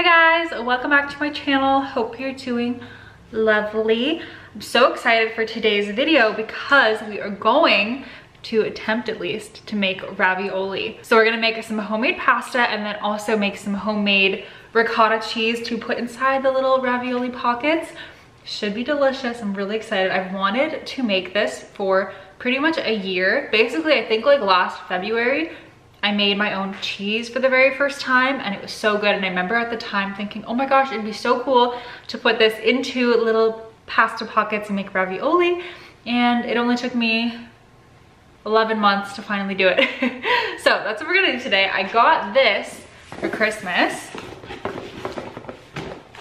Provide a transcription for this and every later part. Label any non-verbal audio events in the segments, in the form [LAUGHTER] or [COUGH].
Hi guys, welcome back to my channel. Hope you're doing lovely. I'm so excited for today's video because we are going to attempt at least to make ravioli. So we're gonna make some homemade pasta and then also make some homemade ricotta cheese to put inside the little ravioli pockets. Should be delicious, I'm really excited. I've wanted to make this for pretty much a year. Basically, I think like last February, I made my own cheese for the very first time and it was so good. And I remember at the time thinking, oh my gosh, it'd be so cool to put this into little pasta pockets and make ravioli. And it only took me 11 months to finally do it. [LAUGHS] so that's what we're gonna do today. I got this for Christmas.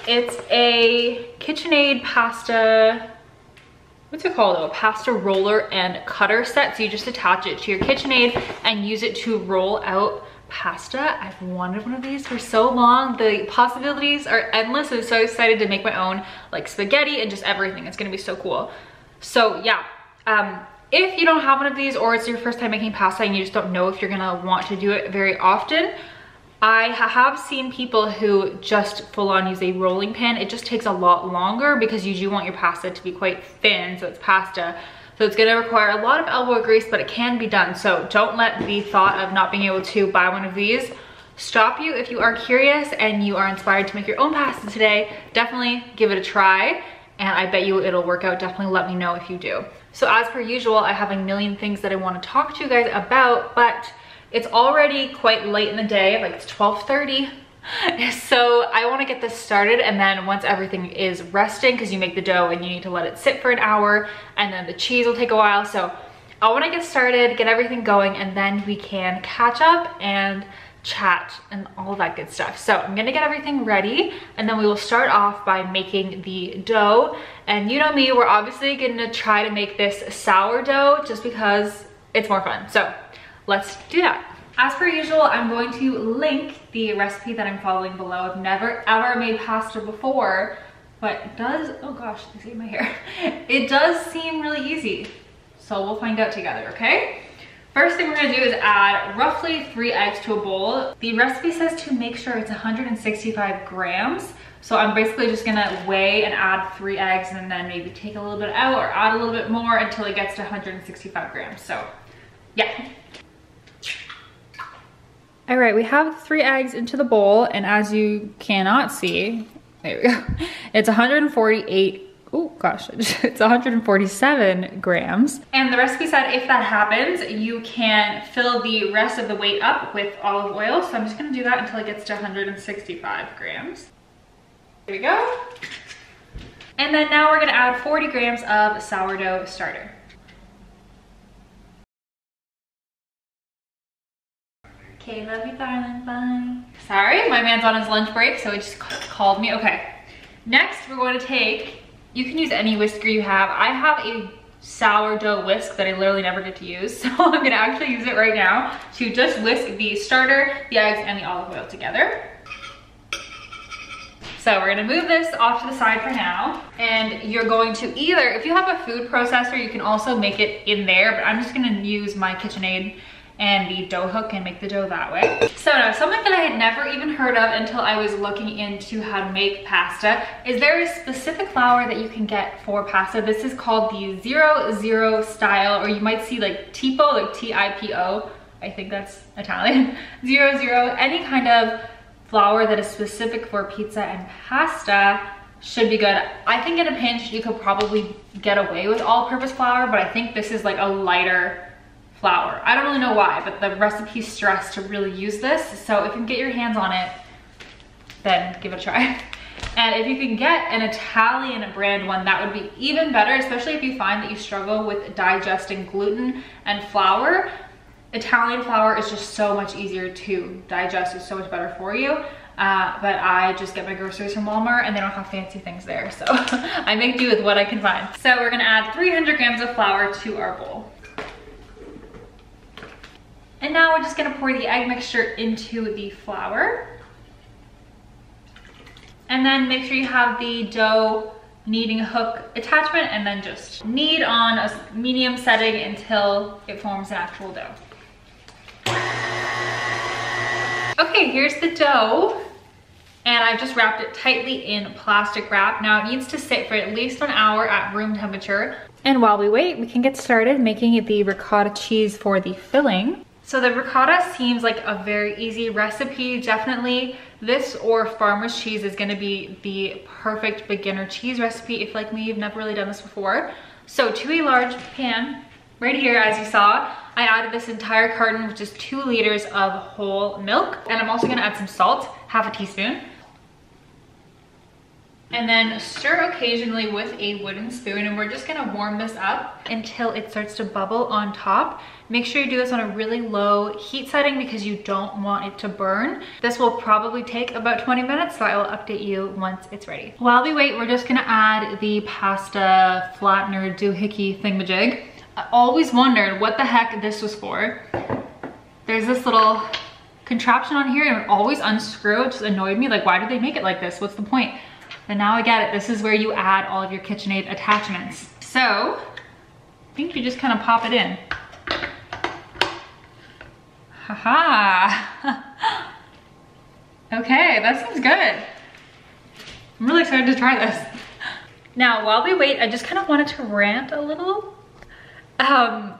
It's a KitchenAid pasta, what's it called though? A pasta roller and cutter set. So you just attach it to your KitchenAid and use it to roll out pasta. I've wanted one of these for so long. The possibilities are endless. I'm so excited to make my own like spaghetti and just everything. It's gonna be so cool. So yeah, um, if you don't have one of these or it's your first time making pasta and you just don't know if you're gonna want to do it very often, I have seen people who just full on use a rolling pin. It just takes a lot longer because you do want your pasta to be quite thin, so it's pasta. So it's gonna require a lot of elbow grease, but it can be done. So don't let the thought of not being able to buy one of these stop you. If you are curious and you are inspired to make your own pasta today, definitely give it a try. And I bet you it'll work out. Definitely let me know if you do. So as per usual, I have a million things that I wanna talk to you guys about, but it's already quite late in the day, like it's 12.30. [LAUGHS] So I wanna get this started and then once everything is resting, because you make the dough and you need to let it sit for an hour and then the cheese will take a while. So I wanna get started, get everything going, and then we can catch up and chat and all that good stuff. So I'm gonna get everything ready and then we will start off by making the dough. And you know me, we're obviously gonna try to make this sourdough just because it's more fun. So let's do that. As per usual, I'm going to link the recipe that I'm following below. I've never ever made pasta before, but it does, oh gosh, you see my [LAUGHS] hair. It does seem really easy. So we'll find out together, okay? First thing we're gonna do is add roughly three eggs to a bowl. The recipe says to make sure it's 165 grams. So I'm basically just gonna weigh and add three eggs and then maybe take a little bit out or add a little bit more until it gets to 165 grams. So yeah. All right, we have three eggs into the bowl and as you cannot see, there we go, [LAUGHS] it's 148 oh gosh, [LAUGHS] it's 147 grams. And the recipe said if that happens, you can fill the rest of the weight up with olive oil. So I'm just gonna do that until it gets to 165 grams. Here we go. And then now we're gonna add 40 grams of sourdough starter. Okay, love you, darling, bye. Sorry, my man's on his lunch break, so he just called me. Okay, next we're going to take you can use any whisker you have. I have a sourdough whisk that I literally never get to use. [LAUGHS] So I'm gonna actually use it right now to just whisk the starter, the eggs, and the olive oil together. So we're gonna move this off to the side for now. And you're going to either, if you have a food processor, you can also make it in there, but I'm just gonna use my KitchenAid and the dough hook and make the dough that way. So now something that I had never even heard of until I was looking into how to make pasta is there a specific flour that you can get for pasta. This is called the zero zero style or you might see like tipo, like T-I-P-O. I think that's Italian. [LAUGHS] Zero zero, any kind of flour that is specific for pizza and pasta should be good. I think in a pinch you could probably get away with all-purpose flour, but I think this is like a lighter flour. I don't really know why, but the recipe stressed to really use this. So if you can get your hands on it, then give it a try. [LAUGHS] And if you can get an Italian brand one, that would be even better, especially if you find that you struggle with digesting gluten and flour. Italian flour is just so much easier to digest. It's so much better for you. Uh, but I just get my groceries from Walmart and they don't have fancy things there. So [LAUGHS] I make do with what I can find. So we're gonna add 300 grams of flour to our bowl. And now we're just gonna pour the egg mixture into the flour. And then make sure you have the dough kneading hook attachment and then just knead on a medium setting until it forms an actual dough. Okay, here's the dough. and I've just wrapped it tightly in plastic wrap. Now it needs to sit for at least an hour at room temperature. And while we wait, we can get started making the ricotta cheese for the filling. So the ricotta seems like a very easy recipe. Definitely this or farmer's cheese is gonna be the perfect beginner cheese recipe if like me, you've never really done this before. So to a large pan, right here as you saw, I added this entire carton, which is two liters of whole milk. And I'm also gonna add some salt, half a teaspoon and then stir occasionally with a wooden spoon and we're just gonna warm this up until it starts to bubble on top. Make sure you do this on a really low heat setting because you don't want it to burn. This will probably take about 20 minutes so I will update you once it's ready. While we wait, we're just gonna add the pasta flattener doohickey thingamajig. I always wondered what the heck this was for. There's this little contraption on here and it always unscrew. It just annoyed me. Like, why did they make it like this? What's the point? And now I get it. This is where you add all of your KitchenAid attachments. So I think you just kind of pop it in. Haha. [LAUGHS] okay, that seems good. I'm really excited to try this. Now, while we wait, I just kind of wanted to rant a little. Um,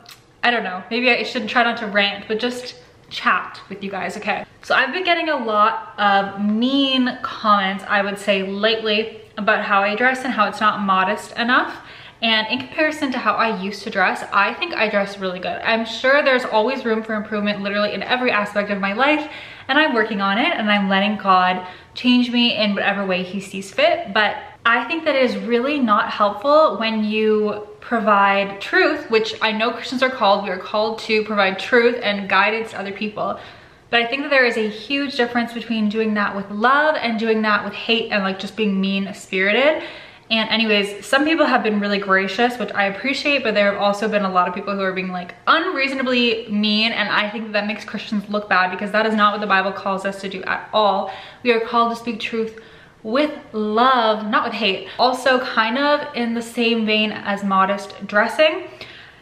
I don't know, maybe I shouldn't try not to rant, but just chat with you guys, okay? So I've been getting a lot of mean comments, I would say lately, about how I dress and how it's not modest enough. And in comparison to how I used to dress, I think I dress really good. I'm sure there's always room for improvement literally in every aspect of my life and I'm working on it and I'm letting God change me in whatever way he sees fit. But I think that it is really not helpful when you provide truth, which I know Christians are called. We are called to provide truth and guidance to other people. But I think that there is a huge difference between doing that with love and doing that with hate and like just being mean spirited. And anyways, some people have been really gracious, which I appreciate, but there have also been a lot of people who are being like unreasonably mean. And I think that makes Christians look bad because that is not what the Bible calls us to do at all. We are called to speak truth with love, not with hate. Also kind of in the same vein as modest dressing.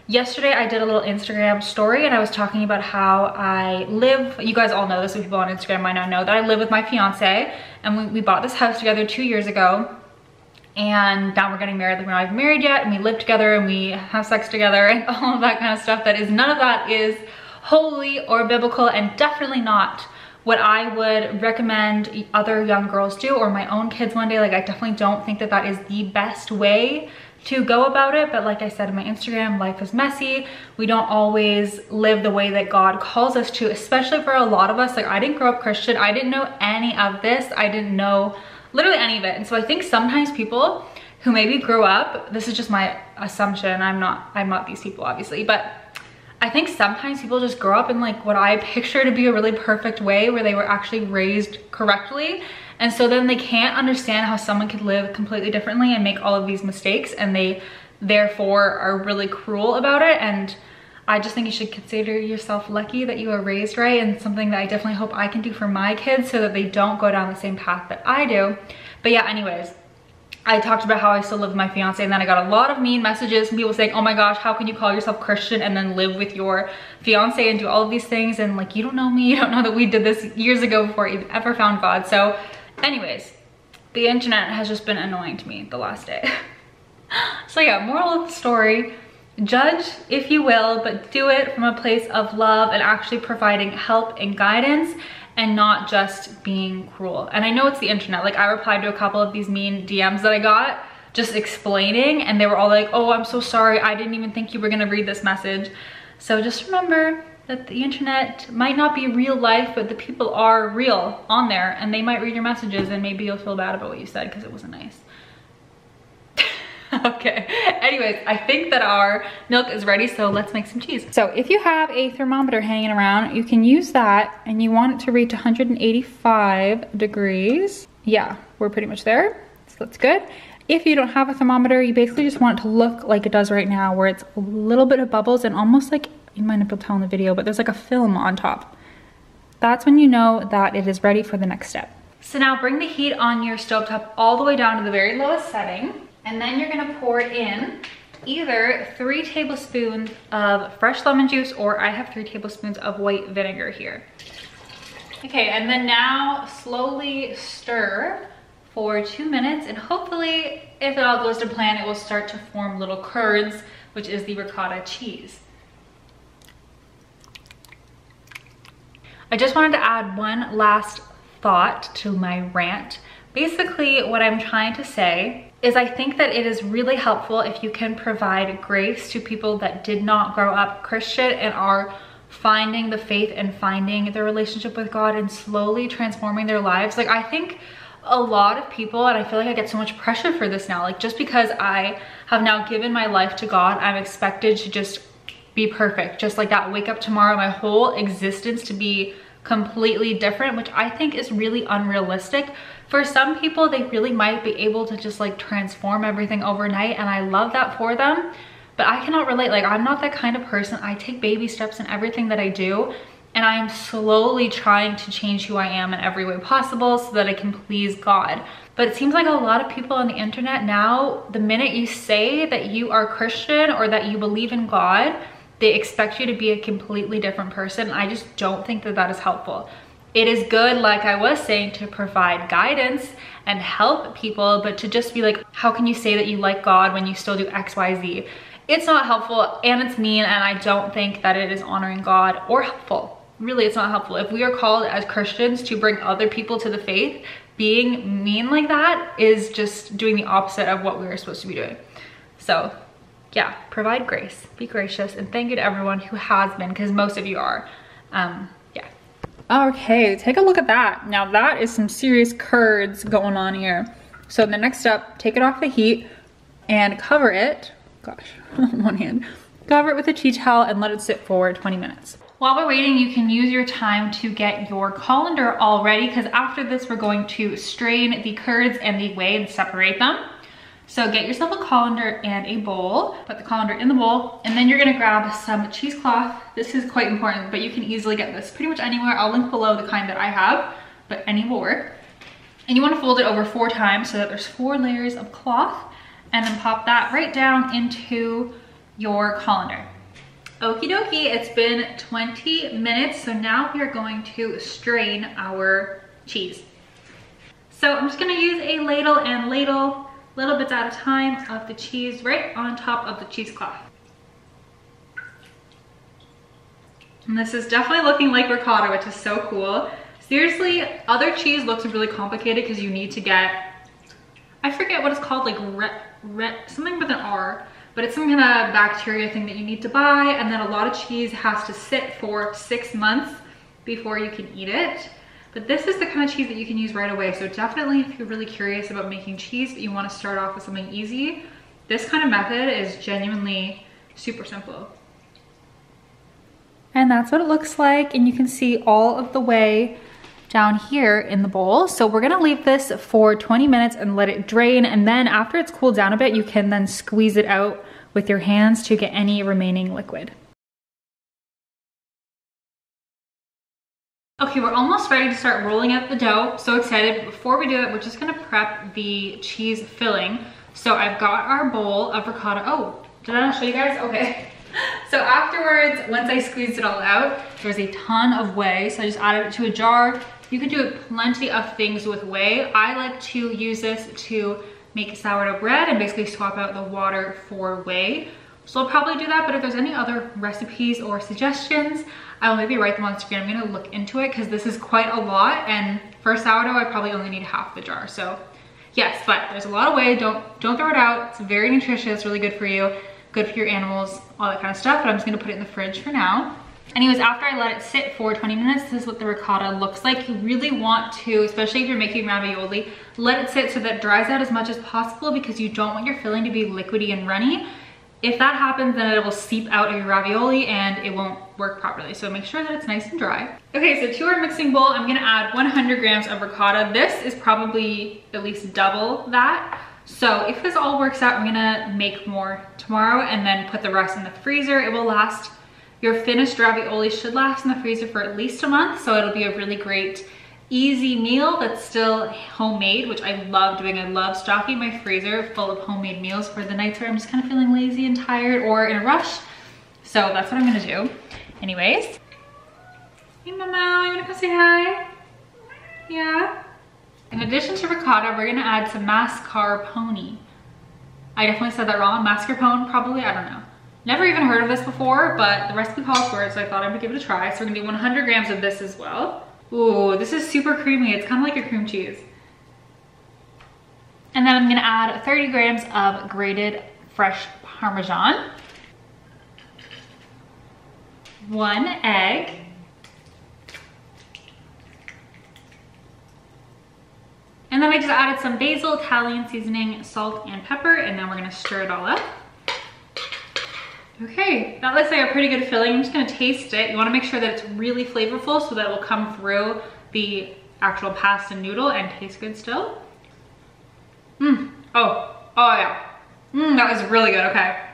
Yesterday I did a little Instagram story and I was talking about how I live, you guys all know this, so people on Instagram might not know that I live with my fiance and we, we bought this house together two years ago and now we're getting married, like we're not even married yet and we live together and we have sex together and [LAUGHS] all of that kind of stuff that is, none of that is holy or biblical and definitely not what I would recommend other young girls do or my own kids one day. Like I definitely don't think that that is the best way to go about it. But like I said in my Instagram, life is messy. We don't always live the way that God calls us to, especially for a lot of us. Like I didn't grow up Christian. I didn't know any of this. I didn't know literally any of it. And so I think sometimes people who maybe grew up, this is just my assumption. I'm not, I'm not these people obviously, but I think sometimes people just grow up in like what I picture to be a really perfect way where they were actually raised correctly. And so then they can't understand how someone could live completely differently and make all of these mistakes and they therefore are really cruel about it. And I just think you should consider yourself lucky that you were raised right and something that I definitely hope I can do for my kids so that they don't go down the same path that I do. But yeah, anyways, I talked about how I still live with my fiance and then I got a lot of mean messages from people saying, oh my gosh, how can you call yourself Christian and then live with your fiance and do all of these things? And like, you don't know me, you don't know that we did this years ago before I ever found God. So anyways, the internet has just been annoying to me the last day. [LAUGHS] so yeah, moral of the story, judge if you will, but do it from a place of love and actually providing help and guidance and not just being cruel. And I know it's the internet. Like I replied to a couple of these mean DMs that I got just explaining and they were all like, oh, I'm so sorry. I didn't even think you were gonna read this message. So just remember that the internet might not be real life, but the people are real on there and they might read your messages and maybe you'll feel bad about what you said because it wasn't nice. [LAUGHS] okay, anyways, I think that our milk is ready, so let's make some cheese. So if you have a thermometer hanging around, you can use that and you want it to reach 185 degrees. Yeah, we're pretty much there, so that's good. If you don't have a thermometer, you basically just want it to look like it does right now, where it's a little bit of bubbles and almost like, you might not be able to tell in the video, but there's like a film on top. That's when you know that it is ready for the next step. So now bring the heat on your stovetop all the way down to the very lowest setting. And then you're gonna pour in either three tablespoons of fresh lemon juice or I have three tablespoons of white vinegar here. Okay, and then now slowly stir for two minutes and hopefully if it all goes to plan, it will start to form little curds, which is the ricotta cheese. I just wanted to add one last thought to my rant. Basically, what I'm trying to say is I think that it is really helpful if you can provide grace to people that did not grow up Christian and are finding the faith and finding their relationship with God and slowly transforming their lives. Like I think a lot of people, and I feel like I get so much pressure for this now, like just because I have now given my life to God, I'm expected to just be perfect, just like that, wake up tomorrow, my whole existence to be completely different, which I think is really unrealistic. For some people, they really might be able to just like transform everything overnight, and I love that for them, but I cannot relate. Like, I'm not that kind of person. I take baby steps in everything that I do, and I am slowly trying to change who I am in every way possible so that I can please God. But it seems like a lot of people on the internet now, the minute you say that you are Christian or that you believe in God, they expect you to be a completely different person. I just don't think that that is helpful. It is good, like I was saying, to provide guidance and help people, but to just be like, how can you say that you like God when you still do X, Y, Z? It's not helpful and it's mean and I don't think that it is honoring God or helpful really it's not helpful. If we are called as Christians to bring other people to the faith, being mean like that is just doing the opposite of what we were supposed to be doing. So yeah, provide grace, be gracious, and thank you to everyone who has been, because most of you are. Um, yeah. Okay, take a look at that. Now that is some serious curds going on here. So the next step, take it off the heat and cover it, gosh, [LAUGHS] one hand, cover it with a tea towel and let it sit for 20 minutes. While we're waiting, you can use your time to get your colander all ready because after this, we're going to strain the curds and the whey and separate them. So get yourself a colander and a bowl, put the colander in the bowl, and then you're gonna grab some cheesecloth. This is quite important, but you can easily get this pretty much anywhere. I'll link below the kind that I have, but any will work. And you wanna fold it over four times so that there's four layers of cloth, and then pop that right down into your colander. Okie dokie, it's been 20 minutes. So now we are going to strain our cheese. So I'm just gonna use a ladle and ladle little bits at a time of the cheese right on top of the cheesecloth. And this is definitely looking like ricotta, which is so cool. Seriously, other cheese looks really complicated because you need to get, I forget what it's called, like re, re, something with an R but it's some kind of bacteria thing that you need to buy. And then a lot of cheese has to sit for six months before you can eat it. But this is the kind of cheese that you can use right away. So definitely if you're really curious about making cheese, but you wanna start off with something easy, this kind of method is genuinely super simple. And that's what it looks like. And you can see all of the way down here in the bowl. So we're gonna leave this for 20 minutes and let it drain. And then after it's cooled down a bit, you can then squeeze it out with your hands to get any remaining liquid. Okay, we're almost ready to start rolling out the dough. So excited. Before we do it, we're just gonna prep the cheese filling. So I've got our bowl of ricotta. Oh, did I not show you guys? Okay. [LAUGHS] So afterwards, once I squeezed it all out, there's a ton of whey. So I just added it to a jar. You can do plenty of things with whey. I like to use this to make sourdough bread and basically swap out the water for whey. So I'll probably do that, but if there's any other recipes or suggestions, I'll maybe write them on screen. I'm gonna look into it because this is quite a lot and for sourdough, I probably only need half the jar. So yes, but there's a lot of whey. Don't, don't throw it out. It's very nutritious, really good for you, good for your animals, all that kind of stuff, but I'm just gonna put it in the fridge for now. Anyways, after I let it sit for 20 minutes, this is what the ricotta looks like. You really want to, especially if you're making ravioli, let it sit so that it dries out as much as possible because you don't want your filling to be liquidy and runny. If that happens, then it will seep out of your ravioli and it won't work properly. So make sure that it's nice and dry. Okay, so to our mixing bowl, I'm gonna add 100 grams of ricotta. This is probably at least double that. So if this all works out, I'm gonna make more tomorrow and then put the rest in the freezer. It will last your finished ravioli should last in the freezer for at least a month, so it'll be a really great easy meal that's still homemade, which I love doing. I love stocking my freezer full of homemade meals for the nights where I'm just kind of feeling lazy and tired or in a rush. So that's what I'm gonna do. Anyways, hey mama, you wanna come say hi? Yeah. In addition to ricotta, we're gonna add some mascarpone. I definitely said that wrong. Mascarpone, probably, I don't know. Never even heard of this before, but the recipe calls for it, so I thought I would give it a try. So we're gonna do 100 grams of this as well. Ooh, this is super creamy. It's kind of like a cream cheese. And then I'm gonna add 30 grams of grated fresh Parmesan. One egg. And then I just added some basil, Italian seasoning, salt, and pepper, and then we're gonna stir it all up. Okay, that looks like a pretty good filling. I'm just gonna taste it. You wanna make sure that it's really flavorful so that it will come through the actual pasta noodle and taste good still. Mmm, oh, oh yeah. Mmm, that was really good, okay.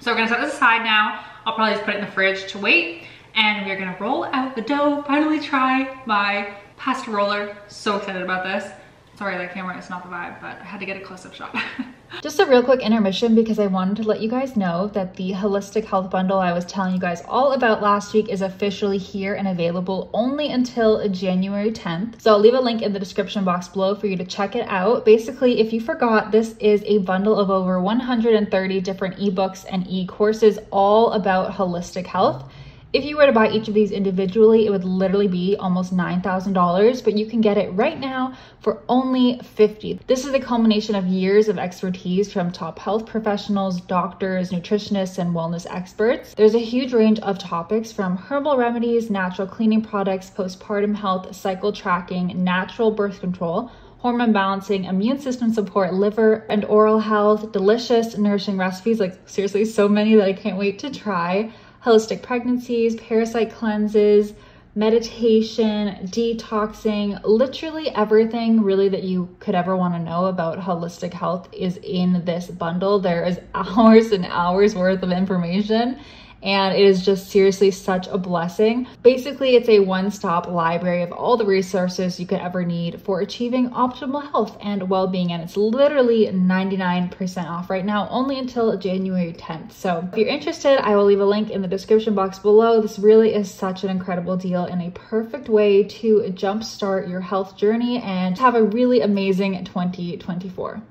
So we're gonna set this aside now. I'll probably just put it in the fridge to wait. And we're gonna roll out the dough, finally try my pasta roller. So excited about this. Sorry, that camera is not the vibe, but I had to get a close-up shot. [LAUGHS] Just a real quick intermission because I wanted to let you guys know that the Holistic Health Bundle I was telling you guys all about last week is officially here and available only until January 10th. So I'll leave a link in the description box below for you to check it out. Basically, if you forgot, this is a bundle of over 130 different ebooks and e-courses all about holistic health. If you were to buy each of these individually, it would literally be almost $9,000, but you can get it right now for only 50. This is a culmination of years of expertise from top health professionals, doctors, nutritionists, and wellness experts. There's a huge range of topics from herbal remedies, natural cleaning products, postpartum health, cycle tracking, natural birth control, hormone balancing, immune system support, liver and oral health, delicious, nourishing recipes like seriously, so many that I can't wait to try holistic pregnancies, parasite cleanses, meditation, detoxing, literally everything really that you could ever want to know about holistic health is in this bundle. There is [LAUGHS] hours and hours worth of information and it is just seriously such a blessing. Basically, it's a one-stop library of all the resources you could ever need for achieving optimal health and well-being, and it's literally 99% off right now, only until January 10th. So if you're interested, I will leave a link in the description box below. This really is such an incredible deal and a perfect way to jumpstart your health journey and have a really amazing 2024.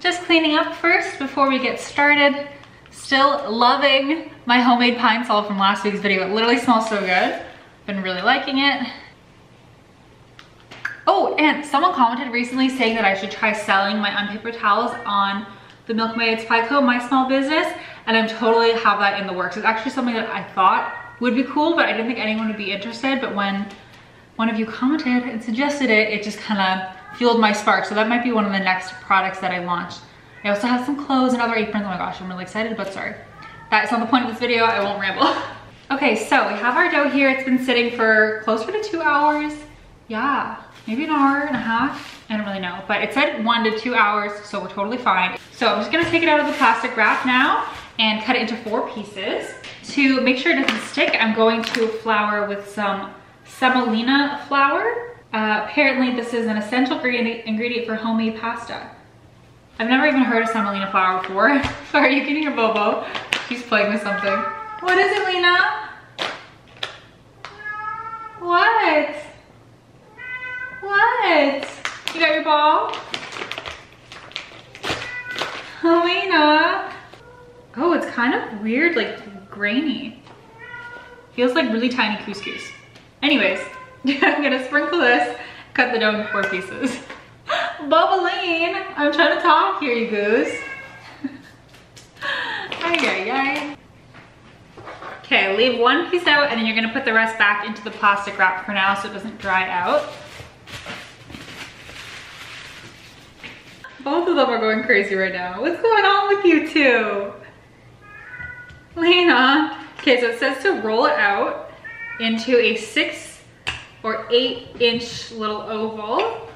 Just cleaning up first before we get started. Still loving my homemade pine sol from last week's video. It literally smells so good. Been really liking it. Oh, and someone commented recently saying that I should try selling my unpaper towels on the Milkmaid Supply Co, my small business, and I'm totally have that in the works. It's actually something that I thought would be cool, but I didn't think anyone would be interested. But when one of you commented and suggested it, it just kind of fueled my spark. So that might be one of the next products that I launch. I also have some clothes and other aprons. Oh my gosh, I'm really excited, but sorry. That's not the point of this video. I won't ramble. [LAUGHS] okay, so we have our dough here. It's been sitting for closer to two hours. Yeah, maybe an hour and a half. I don't really know, but it said one to two hours, so we're totally fine. So I'm just gonna take it out of the plastic wrap now and cut it into four pieces. To make sure it doesn't stick, I'm going to flour with some semolina flour. Uh, apparently this is an essential ingredient for homemade pasta. I've never even heard of semolina flour before. [LAUGHS] Sorry, you can hear Bobo. She's playing with something. What is it, Lena? What? What? You got your ball? Oh, Lena. Oh, it's kind of weird, like grainy. Feels like really tiny couscous. Anyways, [LAUGHS] I'm gonna sprinkle this, cut the dough in four pieces. [LAUGHS] Bubbling. I'm trying to talk here, you goose. Ay, ay, ay. Okay, leave one piece out and then you're gonna put the rest back into the plastic wrap for now so it doesn't dry out. Both of them are going crazy right now. What's going on with you two? Lena. Okay, so it says to roll it out into a six or eight inch little oval.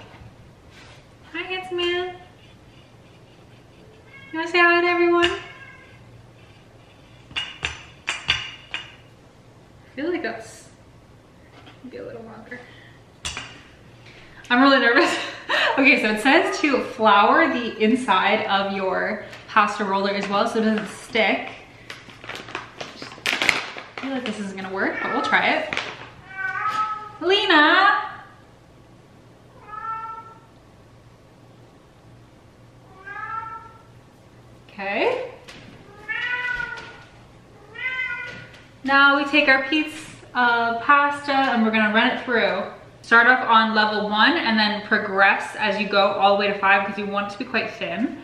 Hi, handsome man. You wanna say hi to everyone? Feel like that's be a little longer. I'm really nervous. [LAUGHS] okay, so it says to flour the inside of your pasta roller as well so it doesn't stick. I feel like this isn't gonna work, but we'll try it. Lena! Okay. Now we take our piece of pasta and we're gonna run it through. Start off on level one and then progress as you go all the way to five because you want it to be quite thin.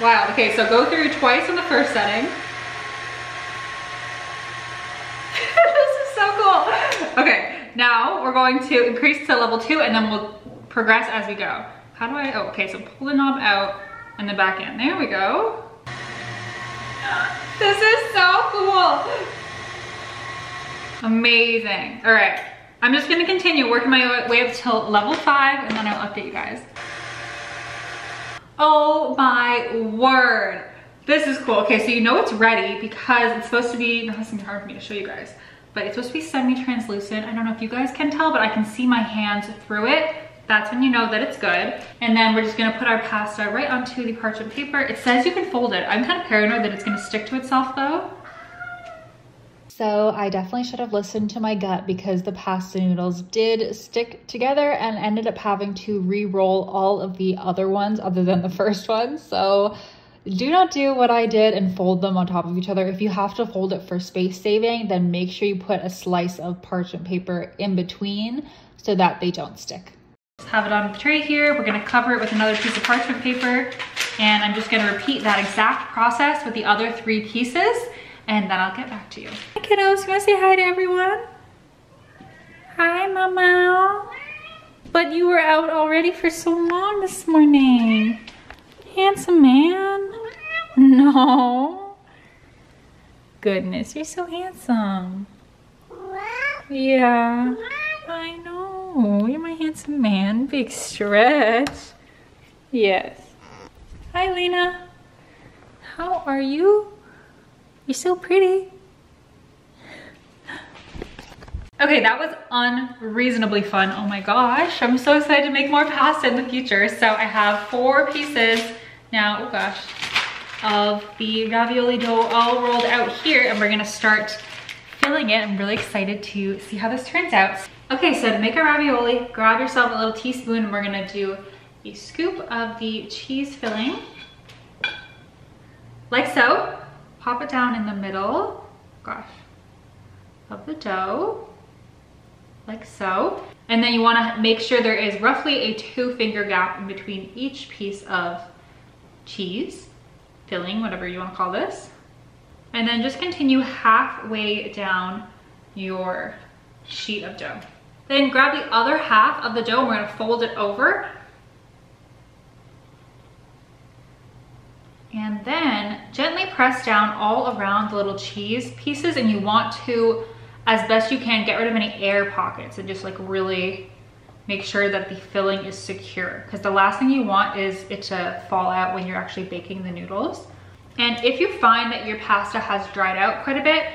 Wow, okay, so go through twice on the first setting. this is so cool. Okay, now we're going to increase to level two and then we'll progress as we go. How do I, oh, okay, so pull the knob out and then back in. There we go. This is so cool. Amazing. All right, I'm just gonna continue working my way up till level five and then I'll update you guys. Oh my word. This is cool. Okay, so you know it's ready because it's supposed to be, this is hard for me to show you guys, but it's supposed to be semi-translucent. I don't know if you guys can tell, but I can see my hands through it. That's when you know that it's good. And then we're just gonna put our pasta right onto the parchment paper. It says you can fold it. I'm kind of paranoid that it's gonna stick to itself though. So I definitely should have listened to my gut because the pasta noodles did stick together and ended up having to re-roll all of the other ones other than the [LAUGHS] first one. So do not do what I did and fold them on top of each other. If you have to fold it for space saving, then make sure you put a slice of parchment paper in between so that they don't stick. Just have it on the tray here. We're gonna cover it with another piece of parchment paper and I'm just gonna repeat that exact process with the other three pieces and then I'll get back to you. Hi kiddos, you wanna say hi to everyone? Hi mama. But you were out already for so long this morning. Handsome man. [LAUGHS] No. Goodness, you're so handsome. Yeah, I know. You're my handsome man. Big stretch. Yes. Hi, Lena. How are you? You're so pretty. Okay, that was unreasonably fun. Oh my gosh, I'm so excited to make more pasta in the future. So I have four pieces now, oh gosh, of the ravioli dough all rolled out here and we're gonna start filling it. I'm really excited to see how this turns out. Okay, so to make a ravioli, grab yourself a little teaspoon and we're gonna do a scoop of the cheese filling, like so pop it down in the middle, gosh, of the dough, like so. And then you wanna make sure there is roughly a two finger gap in between each piece of cheese, filling, whatever you wanna call this. And then just continue halfway down your sheet of dough. Then grab the other half of the dough and we're gonna fold it over And then gently press down all around the little cheese pieces and you want to, as best you can, get rid of any air pockets and just like really make sure that the filling is secure because the last thing you want is it to fall out when you're actually baking the noodles. And if you find that your pasta has dried out quite a bit,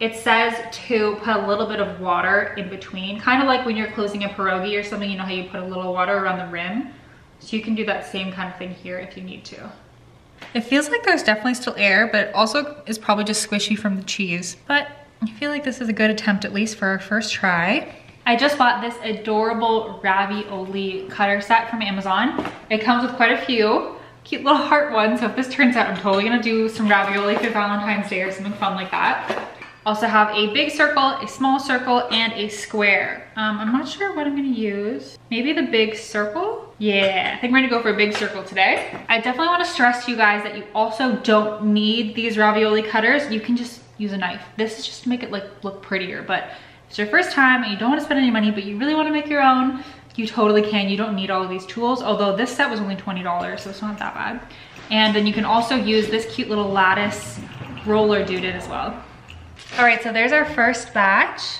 it says to put a little bit of water in between, kind of like when you're closing a pierogi or something, you know how you put a little water around the rim. So you can do that same kind of thing here if you need to. It feels like there's definitely still air, but also is probably just squishy from the cheese. But I feel like this is a good attempt at least for our first try. I just bought this adorable ravioli cutter set from Amazon. It comes with quite a few cute little heart ones. So if this turns out, I'm totally gonna do some ravioli for Valentine's Day or something fun like that. Also have a big circle, a small circle, and a square. Um, I'm not sure what I'm gonna use. Maybe the big circle? Yeah, I think we're gonna go for a big circle today. I definitely wanna stress to you guys that you also don't need these ravioli cutters. You can just use a knife. This is just to make it like look prettier, but it's your first time and you don't wanna spend any money, but you really wanna make your own, you totally can. You don't need all of these tools, although this set was only $20, so it's not that bad. And then you can also use this cute little lattice roller doodah as well. All right, so there's our first batch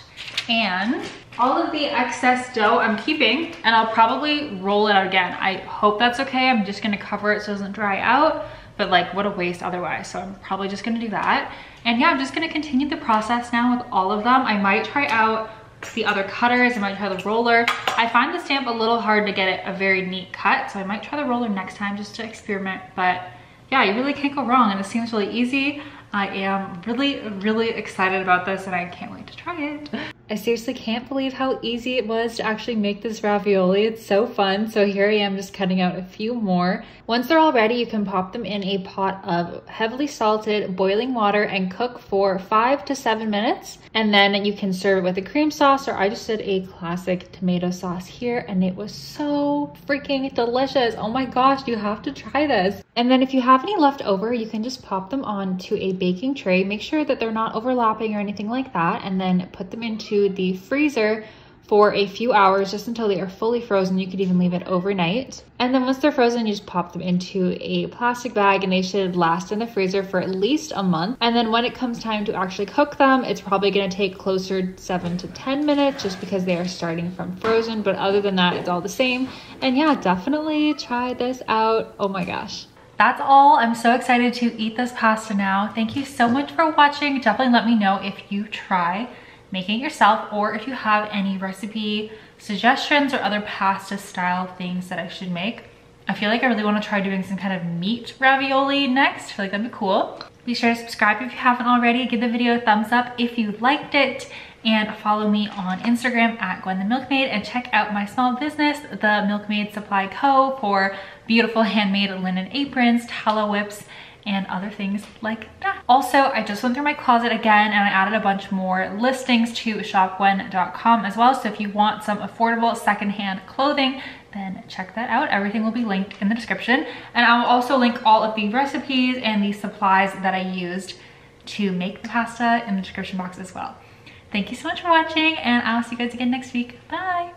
and all of the excess dough I'm keeping and I'll probably roll it out again. I hope that's okay. I'm just gonna cover it so it doesn't dry out, but like what a waste otherwise. So I'm probably just gonna do that. And yeah, I'm just gonna continue the process now with all of them. I might try out the other cutters, I might try the roller. I find the stamp a little hard to get it a very neat cut, so I might try the roller next time just to experiment, but yeah, you really can't go wrong and it seems really easy. I am really, really excited about this and I can't wait to try it. I seriously can't believe how easy it was to actually make this ravioli. It's so fun. So here I am just cutting out a few more. Once they're all ready, you can pop them in a pot of heavily salted boiling water and cook for five to seven minutes. And then you can serve it with a cream sauce or I just did a classic tomato sauce here and it was so freaking delicious. Oh my gosh, you have to try this. And then if you have any left over, you can just pop them onto a baking tray. Make sure that they're not overlapping or anything like that. And then put them into the freezer for a few hours just until they are fully frozen. You could even leave it overnight. And then once they're frozen, you just pop them into a plastic bag and they should last in the freezer for at least a month. And then when it comes time to actually cook them, it's probably gonna take closer seven to 10 minutes just because they are starting from frozen. But other than that, it's all the same. And yeah, definitely try this out. Oh my gosh that's all. I'm so excited to eat this pasta now. Thank you so much for watching. Definitely let me know if you try making it yourself or if you have any recipe suggestions or other pasta style things that I should make. I feel like I really want to try doing some kind of meat ravioli next. I feel like that'd be cool. Be sure to subscribe if you haven't already. Give the video a thumbs up if you liked it and follow me on Instagram at Gwen the Milkmaid and check out my small business, The Milkmaid Supply Co. for beautiful handmade linen aprons, tallow whips, and other things like that. Also, I just went through my closet again and I added a bunch more listings to shopgwen.com as well. So if you want some affordable secondhand clothing, then check that out. Everything will be linked in the description. And I will also link all of the recipes and the supplies that I used to make the pasta in the description box as well. Thank you so much for watching and I'll see you guys again next week. Bye.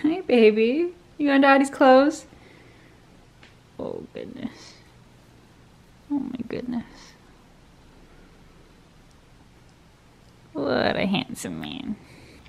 Hey baby, you on daddy's clothes? Oh goodness. Oh my goodness. What a handsome man.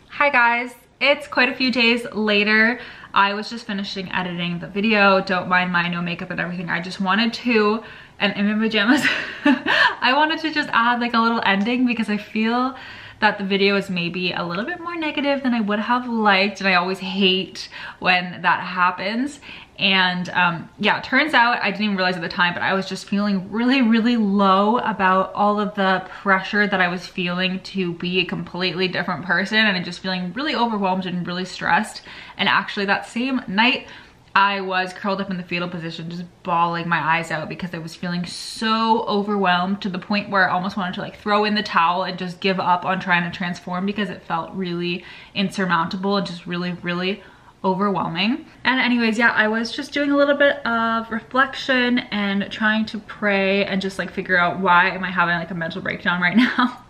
Hi guys, it's quite a few days later. I was just finishing editing the video. Don't mind my no makeup and everything. I just wanted to, and in my pajamas, [LAUGHS] I wanted to just add like a little ending because I feel that the video is maybe a little bit more negative than I would have liked and I always hate when that happens and um, yeah turns out I didn't even realize at the time but I was just feeling really really low about all of the pressure that I was feeling to be a completely different person and just feeling really overwhelmed and really stressed. And actually that same night I was curled up in the fetal position, just bawling my eyes out because I was feeling so overwhelmed to the point where I almost wanted to like throw in the towel and just give up on trying to transform because it felt really insurmountable and just really, really overwhelming. And anyways, yeah, I was just doing a little bit of reflection and trying to pray and just like figure out why am I having like a mental breakdown right [LAUGHS] now.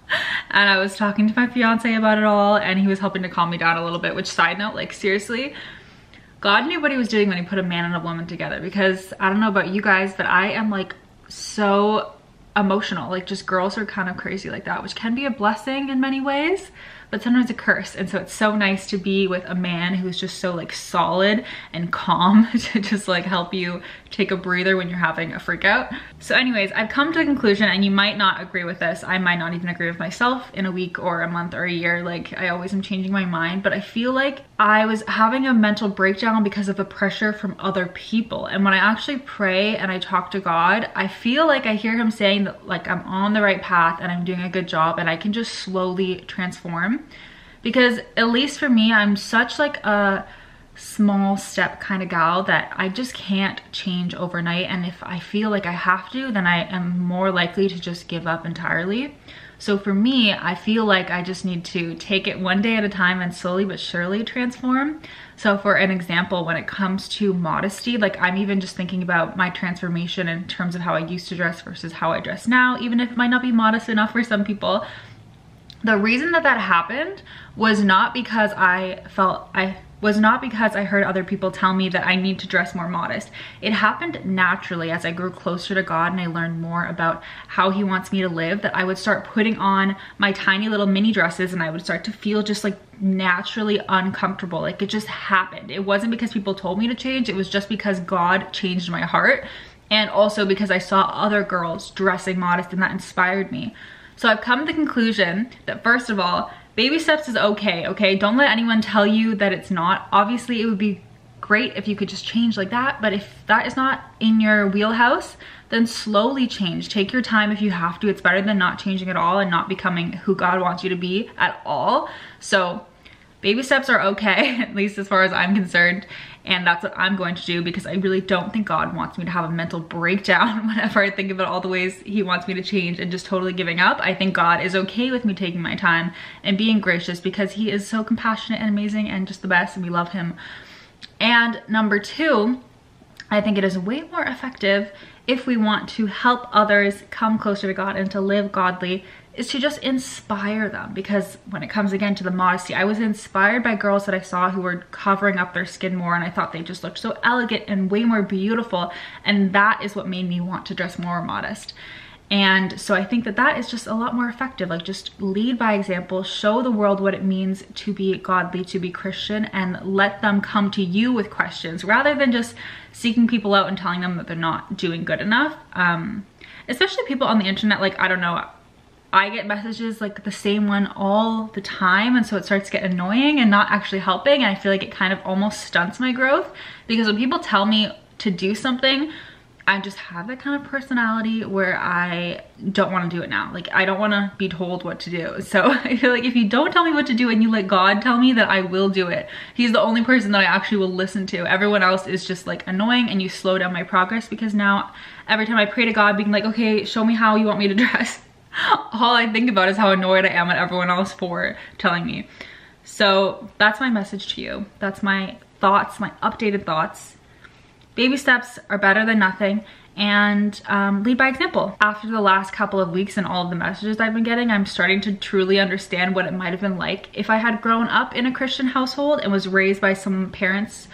and I was talking to my fiance about it all and he was helping to calm me down a little bit, which side note, like seriously, God knew what he was doing when he put a man and a woman together because I don't know about you guys, but I am like so emotional. Like just girls are kind of crazy like that, which can be a blessing in many ways but sometimes a curse. And so it's so nice to be with a man who's just so like solid and calm [LAUGHS] to just like help you take a breather when you're having a freak out. So anyways, I've come to the conclusion and you might not agree with this. I might not even agree with myself in a week or a month or a year. Like I always am changing my mind, but I feel like I was having a mental breakdown because of the pressure from other people. And when I actually pray and I talk to God, I feel like I hear him saying that like I'm on the right path and I'm doing a good job and I can just slowly transform because at least for me, I'm such like a small step kind of gal that I just can't change overnight. And if I feel like I have to, then I am more likely to just give up entirely. So for me, I feel like I just need to take it one day at a time and slowly but surely transform. So for an example, when it comes to modesty, like I'm even just thinking about my transformation in terms of how I used to dress versus how I dress now, even if it might not be modest enough for some people. The reason that that happened was not because I felt I was not because I heard other people tell me that I need to dress more modest. It happened naturally as I grew closer to God and I learned more about how he wants me to live that I would start putting on my tiny little mini dresses and I would start to feel just like naturally uncomfortable. Like it just happened. It wasn't because people told me to change. It was just because God changed my heart and also because I saw other girls dressing modest and that inspired me. So I've come to the conclusion that first of all, baby steps is okay, okay? Don't let anyone tell you that it's not. Obviously it would be great if you could just change like that. But if that is not in your wheelhouse, then slowly change. Take your time if you have to. It's better than not changing at all and not becoming who God wants you to be at all. So baby steps are okay, [LAUGHS] at least as far as I'm concerned. And that's what I'm going to do because I really don't think God wants me to have a mental breakdown [LAUGHS] whenever I think about all the ways he wants me to change and just totally giving up. I think God is okay with me taking my time and being gracious because he is so compassionate and amazing and just the best and we love him. And number two, I think it is way more effective if we want to help others come closer to God and to live godly is to just inspire them because when it comes again to the modesty i was inspired by girls that i saw who were covering up their skin more and i thought they just looked so elegant and way more beautiful and that is what made me want to dress more modest and so I think that that is just a lot more effective. Like just lead by example, show the world what it means to be godly, to be Christian, and let them come to you with questions rather than just seeking people out and telling them that they're not doing good enough. Um, especially people on the internet, like, I don't know, I get messages like the same one all the time and so it starts to get annoying and not actually helping and I feel like it kind of almost stunts my growth because when people tell me to do something I just have that kind of personality where I don't want to do it now. Like I don't want to be told what to do. So [LAUGHS] I feel like if you don't tell me what to do and you let God tell me that I will do it, he's the only person that I actually will listen to. Everyone else is just like annoying and you slow down my progress because now every time I pray to God being like, okay, show me how you want me to [LAUGHS] dress. [LAUGHS] All I think about is how annoyed I am at everyone else for telling me. So that's my message to you. That's my thoughts, my updated thoughts Baby steps are better than nothing and um, lead by example. After the last couple of weeks and all of the messages I've been getting, I'm starting to truly understand what it might have been like if I had grown up in a Christian household and was raised by some parents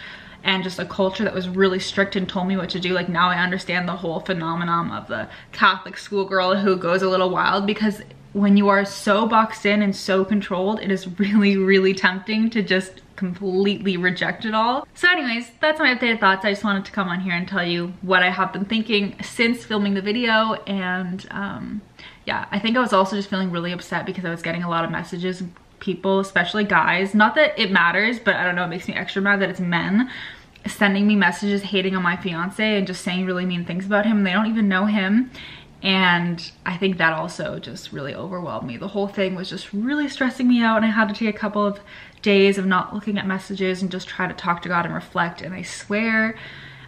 and just a culture that was really strict and told me what to do. Like now I understand the whole phenomenon of the Catholic schoolgirl who goes a little wild because when you are so boxed in and so controlled, it is really, really tempting to just completely reject it all. So anyways, that's my updated thoughts. I just wanted to come on here and tell you what I have been thinking since filming the video. And um, yeah, I think I was also just feeling really upset because I was getting a lot of messages people, especially guys. Not that it matters, but I don't know, it makes me extra mad that it's men sending me messages hating on my fiance and just saying really mean things about him. They don't even know him. And I think that also just really overwhelmed me. The whole thing was just really stressing me out and I had to take a couple of days of not looking at messages and just try to talk to God and reflect. And I swear,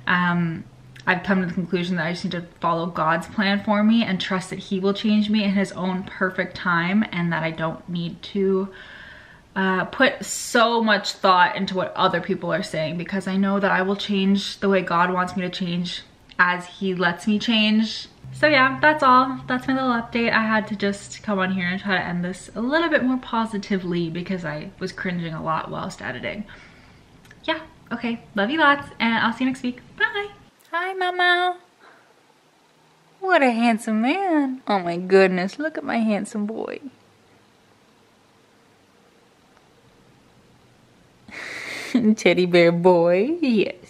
um, I've come to the conclusion that I just need to follow God's plan for me and trust that he will change me in his own perfect time and that I don't need to uh, put so much thought into what other people are saying because I know that I will change the way God wants me to change as he lets me change so yeah, that's all. That's my little update. I had to just come on here and try to end this a little bit more positively because I was cringing a lot whilst editing. Yeah, okay. Love you lots and I'll see you next week. Bye. Hi, Mama. What a handsome man. Oh my goodness, look at my handsome boy. [LAUGHS] Teddy bear boy, yes.